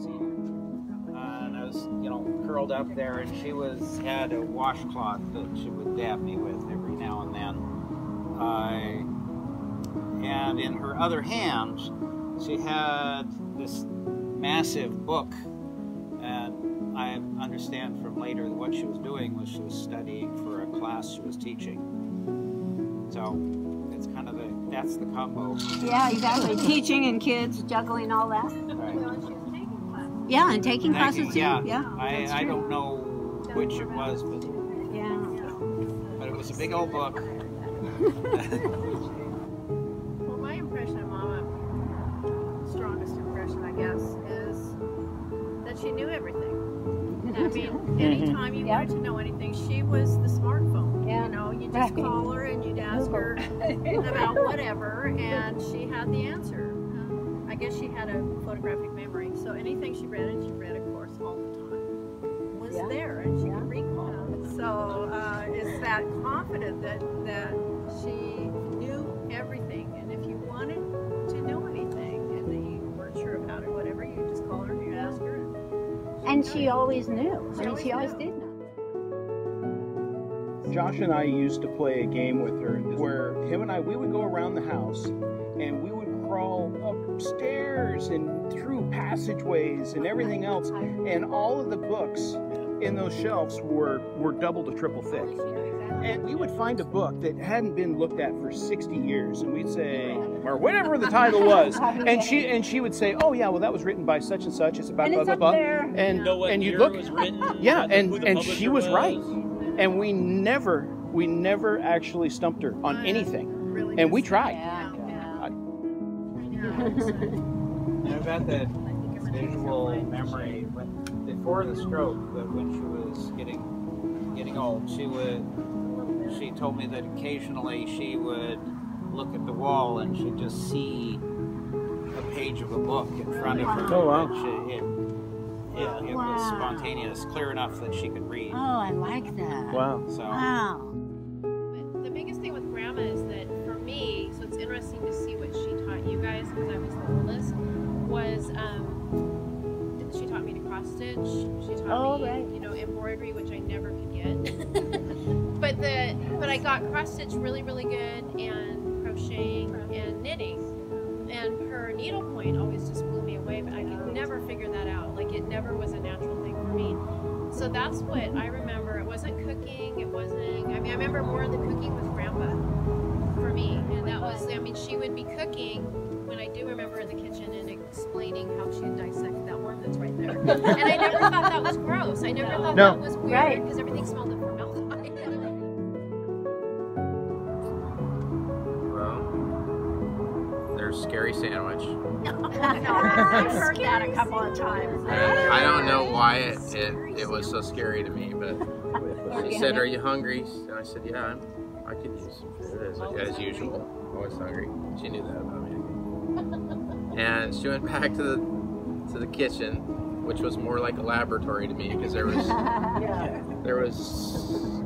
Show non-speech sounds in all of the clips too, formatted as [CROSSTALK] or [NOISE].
cozy. Uh, and I was, you know, curled up there, and she was had a washcloth that she would dab me with every now and then. Uh, and in her other hand, she had this massive book, and I understand from later that what she was doing was she was studying for a class she was teaching. So it's kind of the that's the combo. Yeah, exactly. Teaching and kids, juggling, all that. Right. Yeah, and taking classes too. Yeah, Yeah, I, I don't know which it was, but Yeah. but it was a big old book. [LAUGHS] Well, my impression of Mama, strongest impression, I guess, is that she knew everything. I mean, [LAUGHS] anytime you Yeah. wanted to know anything, she was the smartphone. Yeah. You know, you just Right. call her and you'd ask her [LAUGHS] about whatever, and she had the answer. Um, I guess she had a photographic memory, so anything she read, and she read, of course, all the time, was Yeah. there, and she Yeah. could recall. So uh, it's that confident that that she knew everything, and if you wanted to know anything and that you weren't sure about it, whatever, you just call her and you ask her. And And she always knew. She I mean, she always always did know. Josh and I used to play a game with her where him and I we would go around the house and we would crawl upstairs and through passageways and everything else and all of the books in those shelves were were double to triple thick. And we would find a book that hadn't been looked at for 60 years and we'd say or whatever the title was and she and she would say, "Oh yeah, well that was written by such and such. It's about And blah it's blah up blah." And You what and you look was written? [LAUGHS] Yeah, and and she publisher was right. And we never we never actually stumped her on anything. really And we tried. Yeah, yeah. [LAUGHS] And I've got the visual memory when, before the stroke, but when she was getting getting old, she would she told me that occasionally she would look at the wall and she'd just see a page of a book in front of her. Oh, wow. that She, it, it, it was spontaneous, clear enough that she could read. Oh, I like that. Wow. So Wow. The but I got cross stitch really really good and crocheting and knitting. And her needlepoint always just blew me away, but I could never figure that out. Like it never was a natural thing for me. So that's what I remember. It wasn't cooking. It wasn't. I mean, I remember more of the cooking with grandpa for me, and that was. I mean, she would be cooking when I do remember in the kitchen and explaining how she would dissect that worm that's right there. and I never thought that was gross. I never thought No. that was weird Right. because everything there's Sandwich. I've heard that a couple of times. And I don't know why it, it, it was so scary to me, but she said, Are you hungry? And I said, Yeah, I'm, I could use some food as, as usual. Always hungry. She knew that about me. And she went back to the to the kitchen, which was more like a laboratory to me because there was there was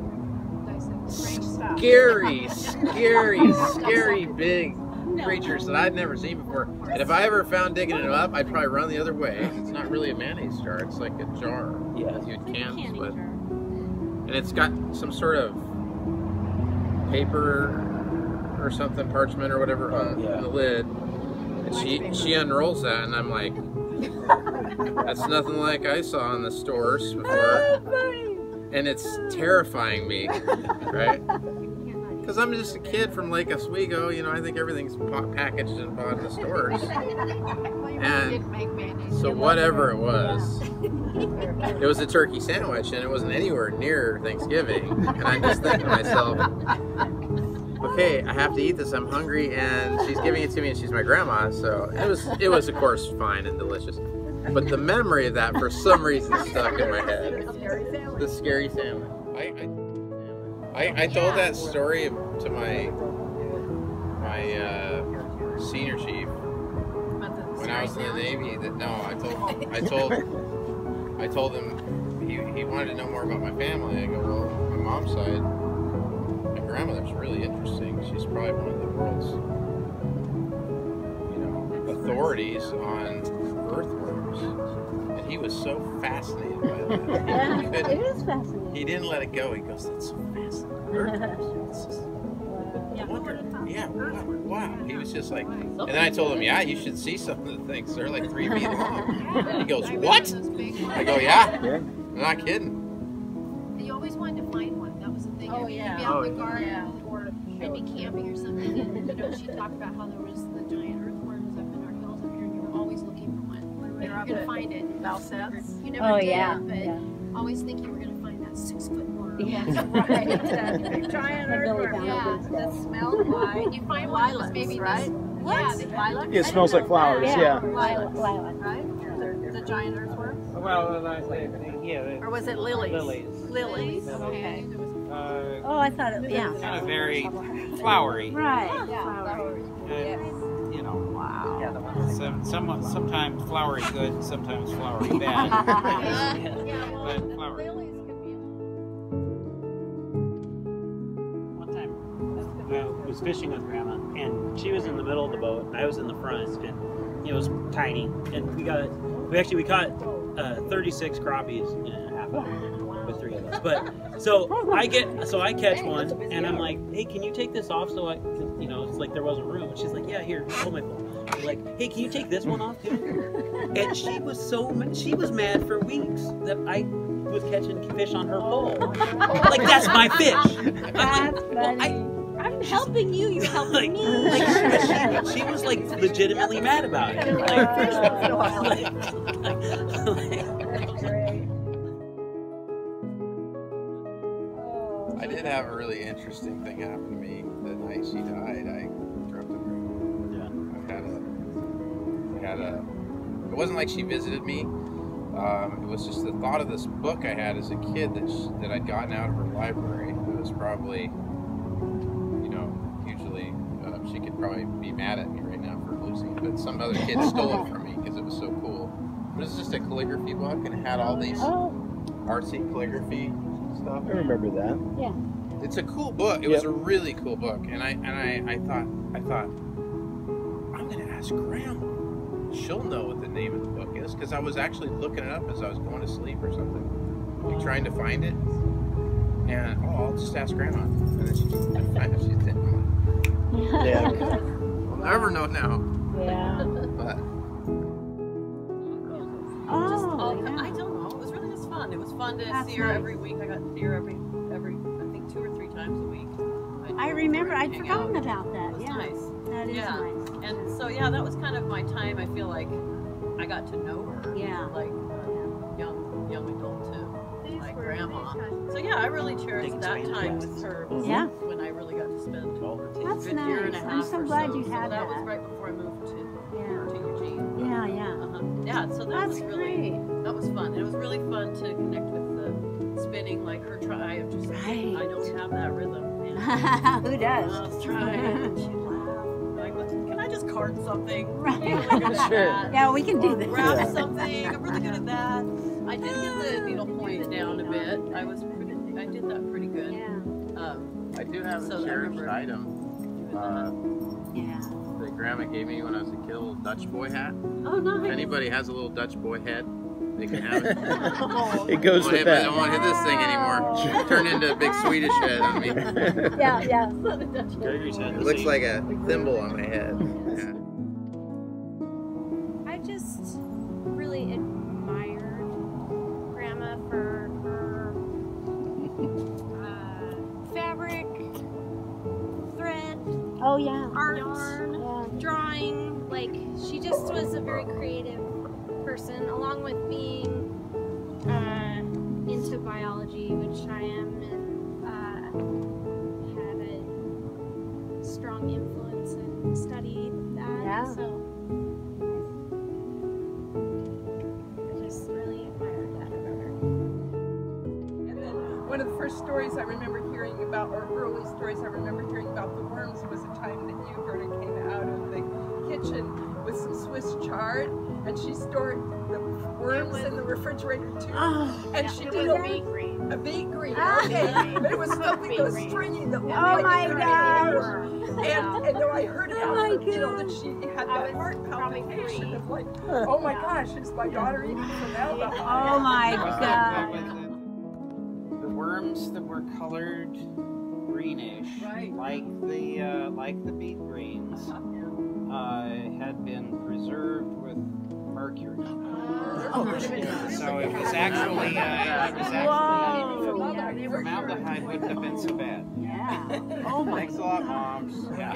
scary, scary, scary big creatures that I'd never seen before. And if I ever found digging it up, I'd probably run the other way. It's not really a mayonnaise jar; it's like a jar Yeah. you'd cans Candy with, jar. and it's got some sort of paper or something, parchment or whatever on Yeah. the lid. And she she unrolls that, and I'm like, that's nothing like I saw in the stores before. [LAUGHS] And it's terrifying me, right? Because I'm just a kid from Lake Oswego, you know, I think everything's packaged and bought in the stores. And. So whatever it was, it was a turkey sandwich, and it wasn't anywhere near Thanksgiving. And I'm just thinking to myself, okay, I have to eat this. I'm hungry, and she's giving it to me, and she's my grandma. So it was, it was of course fine and delicious. But the memory of that, for some reason, stuck in my head. The scary sandwich. I, I, I, I told that story to my my uh, senior chief when I was in the Navy that no, I told I told I told him he, he wanted to know more about my family. I go, well, my mom's side, my grandmother's really interesting. She's probably one of the world's you know authorities on earthworms. And he was so fascinated by that. Yeah, He, [LAUGHS] it couldn't- is fascinating. he didn't let it go. He goes, "That's so fascinating." It's just- Yeah, wonder- would have thought? yeah, wow, wow. He was just like, and then I told him, "Yeah, you should see some of the things. They're like three feet long." He [LAUGHS] goes, "What?" remember those big I go, "Yeah, Yeah. I'm not kidding." You always wanted to find one. That was the thing. Oh, I mean, yeah. You'd be out Oh, in the oh, garden yeah. or I'd be camping or something, and [LAUGHS] you know, she talked about how there was the giant earthworms up in our hills up here, and you were always looking for one. When And we you were were up gonna at find it. Valsette's. You never Oh did, yeah. but yeah. always think you were gonna find that six foot [LAUGHS] [LAUGHS] worm. Yeah. Right, that giant The Billy earthworm Yeah. that smelled like And you find one that was lilacs, maybe right? this. Yeah, they had Lilacs? Yeah, it smells like flowers. Yeah. Lilac, lilac. Right? The, the giant earthworm? Well, I think, yeah, Or was it lilies? lilies. Lilies, Lilies. okay. Uh, Oh, I thought it. Yeah. kind of very [LAUGHS] flowery. Right. Yeah, flowery. And, you know, Wow. some, some, sometimes flowery good, sometimes flowery bad. Yeah, But the was fishing with Grandma, and she was in the middle of the boat, and I was in the front, and it was tiny, and we got, we actually we caught uh, 36 crappies in a half hour with three of us. But so I get, so I catch one, and I'm like, hey, can you take this off so I, can, you know, it's like there wasn't room. And she's like, yeah, here, hold my phone. I'm like, hey, can you take this one off too? And she was so, she was mad for weeks that I was catching fish on her pole. Like that's my fish. I'm like, well, I. I'm helping you, you're helping like, me. [LAUGHS] like she, she was like legitimately mad about it. Like. [LAUGHS] [LAUGHS] I did have a really interesting thing happen to me the night she died. I dreamt of her. yeah. I had a, I had a. It wasn't like she visited me. Um, it was just the thought of this book I had as a kid that sh that I'd gotten out of her library. It was probably, probably be mad at me right now for losing, it, but some other kid stole it from me because it was so cool. It was just a calligraphy book and it had all these Oh, artsy calligraphy stuff. I remember that. Yeah. It's a cool book. It was a really cool book, and I and I, I thought I thought I'm gonna ask Grandma. She'll know what the name of the book is because I was actually looking it up as I was going to sleep or something, like trying to find it. And oh, I'll just ask Grandma, and then she I find it. She's dead. Yeah. [LAUGHS] I'll never know now. yeah. But Just Oh, yeah. I don't know. It was really just fun. It was fun to That's see her nice. every week. I got to see her every every I think two or three times a week. I'd I remember. I'd forgotten out. about It that. was Yeah, nice. that is Yeah. nice. And so yeah, that was kind of my time. I feel like I got to know her. Yeah. Like uh, young young adult too. These My grandma. So yeah, I really cherished that time with her. Yeah. When I really got to spend All her a teeth. That's good year and a nice. half I'm so or glad so. you so had that. That was right before I moved to Yeah. to Eugene. Yeah, yeah. Uh-huh. Yeah, so that That's was really great. that was fun. And It was really fun to connect with the spinning, like her try. I'm just Right. I don't have that rhythm. [LAUGHS] Who does? I does? was trying. and She'd laugh. Like, can I just cart something? I'm Right. really Sure. Yeah, we can do Or that. Wrap Yeah. something. I'm really good at [LAUGHS] that. I did get the needle point down a bit. I was pretty. I did that pretty good. Yeah, Um, I do have So a I cherished item doing uh, yeah. that Grandma gave me when I was a kid. A little Dutch boy hat. Oh, nice. If anybody has a little Dutch boy head, they can have it. Oh, [LAUGHS] [LAUGHS] It goes with don't, I don't want to hit this thing anymore. Turn into a big Swedish head on me. [LAUGHS] Yeah, yeah. Gregory's had It looks like a thimble on my head. Oh, yeah. art, Yeah. drawing. Like she just was a very creative person, along with being uh, into biology, which I am, and uh, first stories I remember hearing about, or early stories I remember hearing about the worms, was a time that you, Gerda, came out of the kitchen with some Swiss chard, and she stored the worms was- in the refrigerator too. Oh, and she did a, beet green. a beet green. Ah. Okay, [LAUGHS] but it was filled with Beet those stringy that looked Oh like my a green gosh. worm. And, [LAUGHS] and though I heard Oh about my her, you know, that God. she had that heart palpitation of like, oh my gosh, is my daughter eating formaldehyde? Oh my God. The, was the, the worms that were colored greenish, Right. like the uh, like the beet greens, uh, had been preserved with mercury. Oh, So it was actually uh, it was actually Whoa. Yeah, were formaldehyde wouldn't have been so bad. Yeah. Oh my. Thanks a lot, moms. Yeah.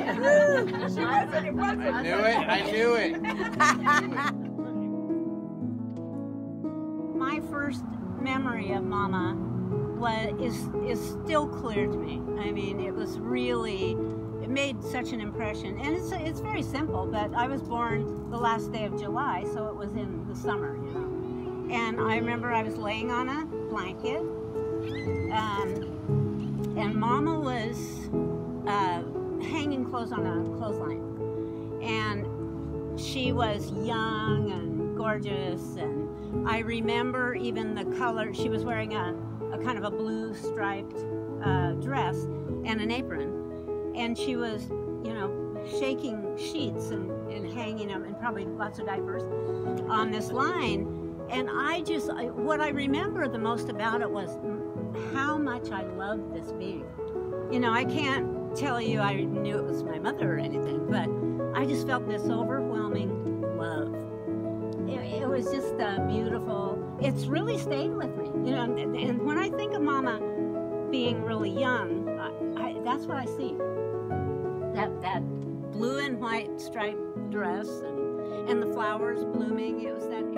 she wasn't, it wasn't. I knew it. I knew it. [LAUGHS] My first memory of Mama was is is still clear to me. I mean, it was really it made such an impression, and it's it's very simple. But I was born the last day of July, so it was in the summer, you know. And I remember I was laying on a blanket, um, and Mama was uh, hanging clothes on a clothesline, and she was young and gorgeous and I remember even the color. She was wearing a, a kind of a blue striped uh, dress and an apron, and she was, you know, shaking sheets and, and hanging them, and probably lots of diapers on this line. And I just, I, what I remember the most about it was how much I loved this being. You know, I can't tell you I knew it was my mother or anything, but I just felt this overwhelming love it, it was just a beautiful. It's really stayed with me you know and, and when i think of mama being really young I, I, that's what i see. That that blue and white striped dress and, and the flowers blooming it was that